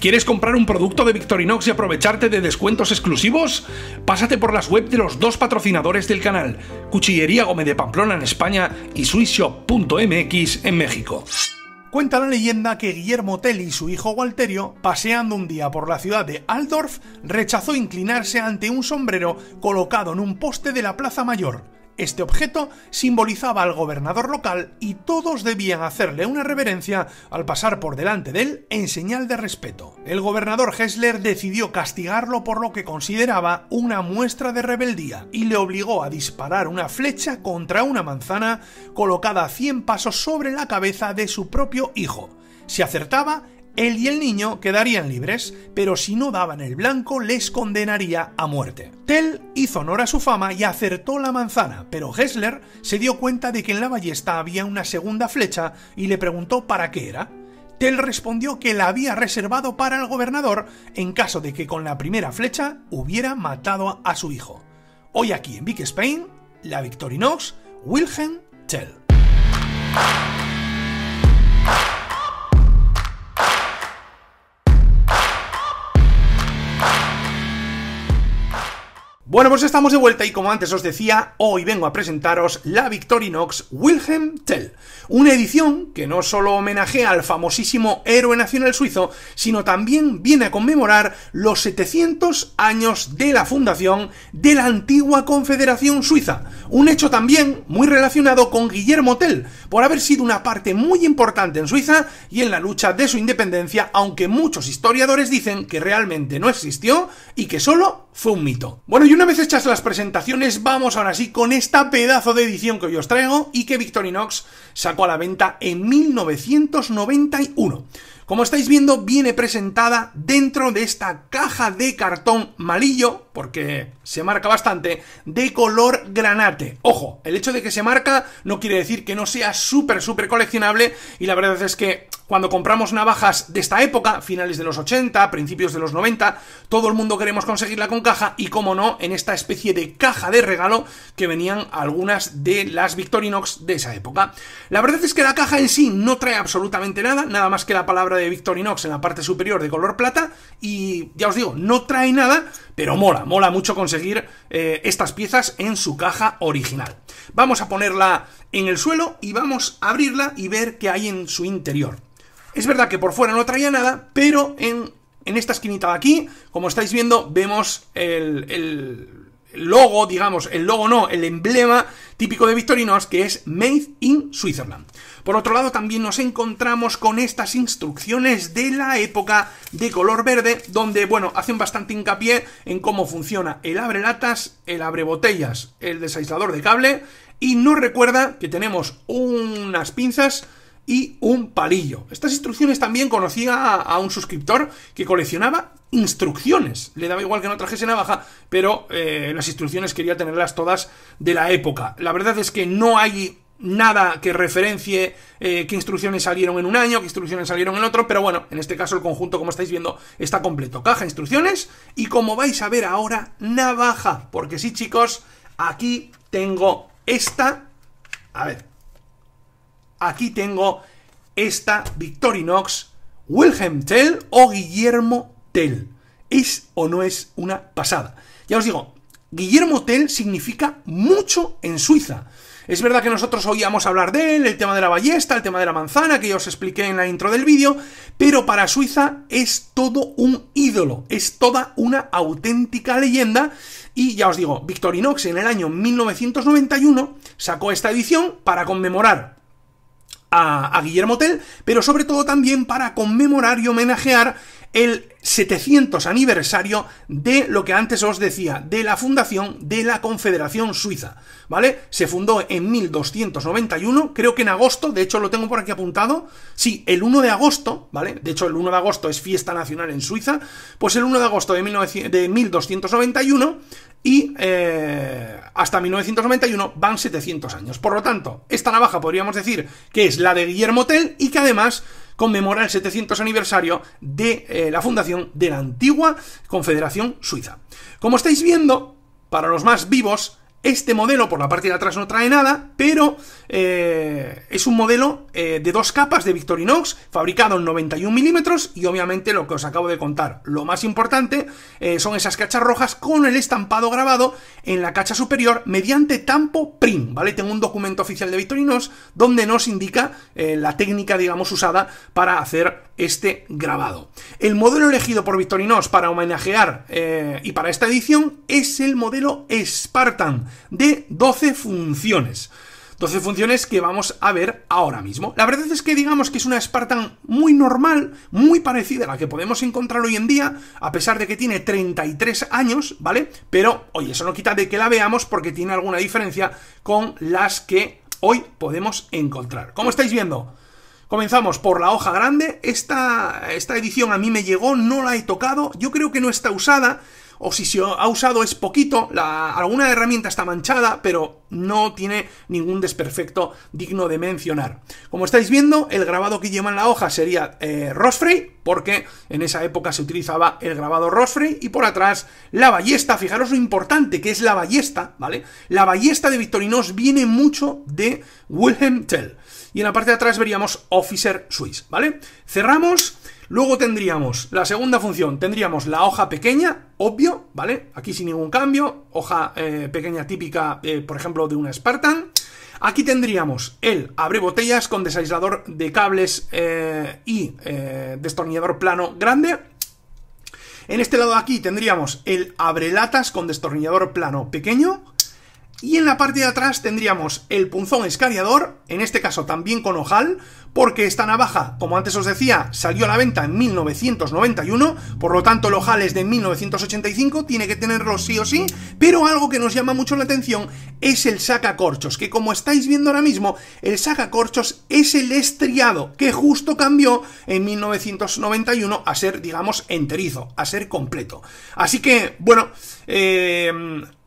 ¿Quieres comprar un producto de Victorinox y aprovecharte de descuentos exclusivos? Pásate por las web de los dos patrocinadores del canal, Cuchillería Gómez de Pamplona en España y SwissShop.mx en México. Cuenta la leyenda que Guillermo Tell y su hijo Walterio, paseando un día por la ciudad de Aldorf, rechazó inclinarse ante un sombrero colocado en un poste de la Plaza Mayor este objeto simbolizaba al gobernador local y todos debían hacerle una reverencia al pasar por delante de él en señal de respeto. El gobernador Hessler decidió castigarlo por lo que consideraba una muestra de rebeldía y le obligó a disparar una flecha contra una manzana colocada a 100 pasos sobre la cabeza de su propio hijo. Si acertaba, él y el niño quedarían libres, pero si no daban el blanco les condenaría a muerte. Tell hizo honor a su fama y acertó la manzana, pero Hessler se dio cuenta de que en la ballesta había una segunda flecha y le preguntó para qué era. Tell respondió que la había reservado para el gobernador en caso de que con la primera flecha hubiera matado a su hijo. Hoy aquí en Big Spain, la Victorinox Wilhelm Tell. Bueno, pues estamos de vuelta y como antes os decía, hoy vengo a presentaros la Victorinox Wilhelm Tell, una edición que no solo homenajea al famosísimo héroe nacional suizo, sino también viene a conmemorar los 700 años de la fundación de la antigua Confederación Suiza, un hecho también muy relacionado con Guillermo Tell, por haber sido una parte muy importante en Suiza y en la lucha de su independencia, aunque muchos historiadores dicen que realmente no existió y que solo fue un mito. Bueno, y una vez hechas las presentaciones, vamos ahora sí con esta pedazo de edición que hoy os traigo y que Victorinox sacó a la venta en 1991. Como estáis viendo, viene presentada dentro de esta caja de cartón malillo, porque se marca bastante, de color granate. Ojo, el hecho de que se marca no quiere decir que no sea súper, súper coleccionable, y la verdad es que cuando compramos navajas de esta época, finales de los 80, principios de los 90, todo el mundo queremos conseguirla con caja, y como no, en esta especie de caja de regalo que venían algunas de las Victorinox de esa época. La verdad es que la caja en sí no trae absolutamente nada, nada más que la palabra de Victorinox en la parte superior de color plata y ya os digo, no trae nada, pero mola, mola mucho conseguir eh, estas piezas en su caja original. Vamos a ponerla en el suelo y vamos a abrirla y ver qué hay en su interior. Es verdad que por fuera no traía nada, pero en, en esta esquinita de aquí, como estáis viendo, vemos el, el logo, digamos, el logo no, el emblema típico de Victorinox, que es Made in Switzerland. Por otro lado, también nos encontramos con estas instrucciones de la época de color verde, donde, bueno, hacen bastante hincapié en cómo funciona el abre latas, el abre botellas, el desaislador de cable, y nos recuerda que tenemos unas pinzas y un palillo. Estas instrucciones también conocía a, un suscriptor que coleccionaba instrucciones. Le daba igual que no trajese navaja, pero eh, las instrucciones quería tenerlas todas de la época. La verdad es que no hay nada que referencie eh, qué instrucciones salieron en un año, qué instrucciones salieron en otro, pero bueno, en este caso el conjunto, como estáis viendo, está completo. Caja, instrucciones y como vais a ver ahora, navaja. Porque sí, chicos, aquí tengo esta... A ver. Aquí tengo esta Victorinox Wilhelm Tell o Guillermo Tell. ¿Es o no es una pasada? Ya os digo, Guillermo Tell significa mucho en Suiza. Es verdad que nosotros oíamos hablar de él, el tema de la ballesta, el tema de la manzana, que ya os expliqué en la intro del vídeo, pero para Suiza es todo un ídolo, es toda una auténtica leyenda. Y ya os digo, Victorinox en el año 1991 sacó esta edición para conmemorar a, a, Guillermo Tell, pero sobre todo también para conmemorar y homenajear el 700 aniversario de lo que antes os decía, de la fundación de la Confederación Suiza, ¿vale? Se fundó en 1291, creo que en agosto, de hecho lo tengo por aquí apuntado, sí, el 1 de agosto, ¿vale? De hecho el 1 de agosto es fiesta nacional en Suiza, pues el 1 de agosto de, 1291 y eh, hasta 1991 van 700 años. Por lo tanto, esta navaja podríamos decir que es la de Guillermo Tell y que además conmemora el 700 aniversario de eh, la fundación de la antigua Confederación Suiza. Como estáis viendo, para los más vivos, Este modelo por la parte de atrás no trae nada, pero eh, es un modelo eh, de dos capas de Victorinox, fabricado en 91 milímetros y obviamente lo que os acabo de contar. Lo más importante eh, son esas cachas rojas con el estampado grabado en la cacha superior mediante tampo prim, ¿vale? Tengo un documento oficial de Victorinox donde nos indica la técnica, digamos, usada para hacer este grabado. El modelo elegido por Victorinox para homenajear y para esta edición es el modelo Spartan de 12 funciones. 12 funciones que vamos a ver ahora mismo. La verdad es que digamos que es una Spartan muy normal, muy parecida a la que podemos encontrar hoy en día, a pesar de que tiene 33 años, ¿vale? Pero, oye, eso no quita de que la veamos porque tiene alguna diferencia con las que hoy podemos encontrar. Como estáis viendo, Comenzamos por la hoja grande. Esta, esta edición a mí me llegó, no la he tocado. Yo creo que no está usada o si se ha usado es poquito, la, alguna herramienta está manchada, pero no tiene ningún desperfecto digno de mencionar. Como estáis viendo, el grabado que lleva en la hoja sería eh, Rosfrey, porque en esa época se utilizaba el grabado Rosfrey, y por atrás la ballesta, fijaros lo importante que es la ballesta, ¿vale? La ballesta de Victorinos viene mucho de Wilhelm Tell. Y en la parte de atrás veríamos Officer Swiss, ¿vale? Cerramos Luego tendríamos la segunda función, tendríamos la hoja pequeña, obvio, ¿vale? Aquí sin ningún cambio, hoja eh, pequeña típica, eh, por ejemplo, de una Spartan. Aquí tendríamos el abre botellas con desaislador de cables eh, y destornillador plano grande. En este lado de aquí tendríamos el abre latas con destornillador plano pequeño. Y en la parte de atrás tendríamos el punzón escariador, en este caso también con ojal, porque esta navaja, como antes os decía, salió a la venta en 1991, por lo tanto el ojal es de 1985, tiene que tenerlo sí o sí, pero algo que nos llama mucho la atención es el sacacorchos, que como estáis viendo ahora mismo, el sacacorchos es el estriado, que justo cambió en 1991 a ser, digamos, enterizo, a ser completo. Así que, bueno, eh,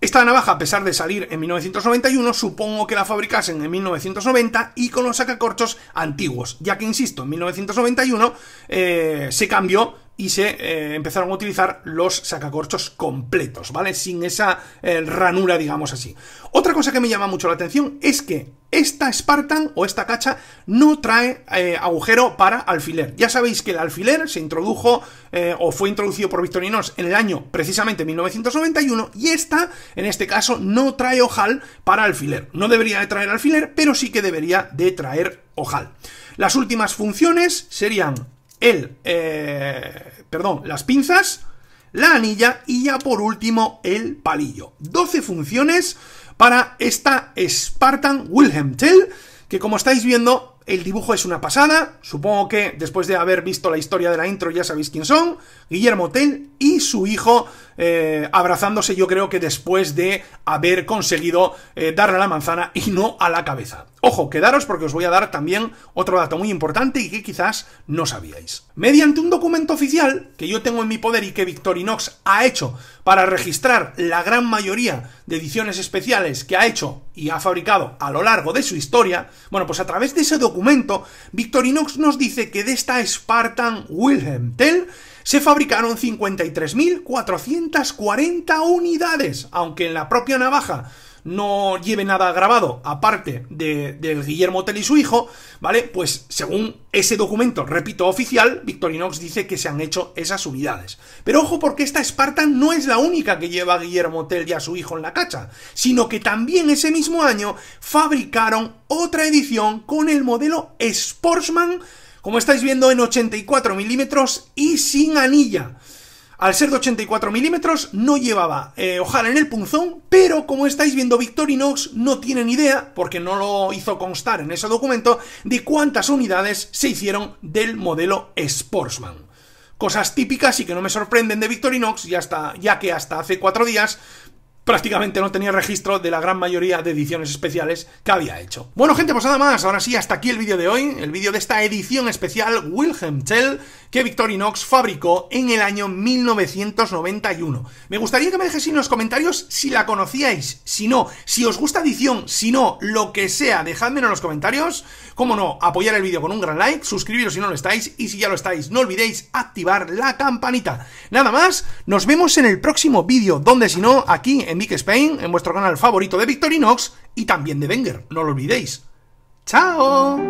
esta navaja, a pesar de salir en 1991, supongo que la fabricasen en 1990 y con los sacacorchos antiguos, ya que, insisto, en 1991 eh, se cambió y se eh, empezaron a utilizar los sacacorchos completos, ¿vale? Sin esa eh, ranura, digamos así. Otra cosa que me llama mucho la atención es que esta Spartan o esta cacha no trae eh, agujero para alfiler. Ya sabéis que el alfiler se introdujo o fue introducido por Victorinos en el año precisamente 1991 y esta, en este caso, no trae ojal para alfiler. No debería de traer alfiler, pero sí que debería de traer ojal. Las últimas funciones serían el, eh, perdón, las pinzas, la anilla y ya por último el palillo. 12 funciones para esta Spartan Wilhelm Tell, que como estáis viendo, el dibujo es una pasada. Supongo que después de haber visto la historia de la intro ya sabéis quién son. Guillermo Tell y su hijo eh, abrazándose yo creo que después de haber conseguido eh, darle a la manzana y no a la cabeza. Ojo, quedaros porque os voy a dar también otro dato muy importante y que quizás no sabíais. Mediante un documento oficial que yo tengo en mi poder y que Victorinox ha hecho para registrar la gran mayoría de ediciones especiales que ha hecho y ha fabricado a lo largo de su historia, bueno, pues a través de ese documento, Victorinox nos dice que de esta Spartan Wilhelm Tell se fabricaron 53.440 unidades, aunque en la propia navaja no lleve nada grabado aparte de, del Guillermo Tell y su hijo, ¿vale? Pues según ese documento, repito, oficial, Victorinox dice que se han hecho esas unidades. Pero ojo porque esta Spartan no es la única que lleva a Guillermo Tell y a su hijo en la cacha, sino que también ese mismo año fabricaron otra edición con el modelo Sportsman como estáis viendo en 84 milímetros y sin anilla. Al ser de 84 milímetros no llevaba eh, en el punzón, pero como estáis viendo Victorinox no tiene ni idea, porque no lo hizo constar en ese documento, de cuántas unidades se hicieron del modelo Sportsman. Cosas típicas y que no me sorprenden de Victorinox, ya, ya que hasta hace cuatro días prácticamente no tenía registro de la gran mayoría de ediciones especiales que había hecho. Bueno gente, pues nada más, ahora sí, hasta aquí el vídeo de hoy, el vídeo de esta edición especial Wilhelm Tell que Victorinox fabricó en el año 1991. Me gustaría que me dejéis en los comentarios si la conocíais, si no, si os gusta edición, si no, lo que sea, dejadmelo en los comentarios. Como no, apoyar el vídeo con un gran like, suscribiros si no lo estáis y si ya lo estáis, no olvidéis activar la campanita. Nada más, nos vemos en el próximo vídeo, donde si no, aquí en Big Spain, en vuestro canal favorito de Victorinox y también de Wenger, no lo olvidéis. ¡Chao!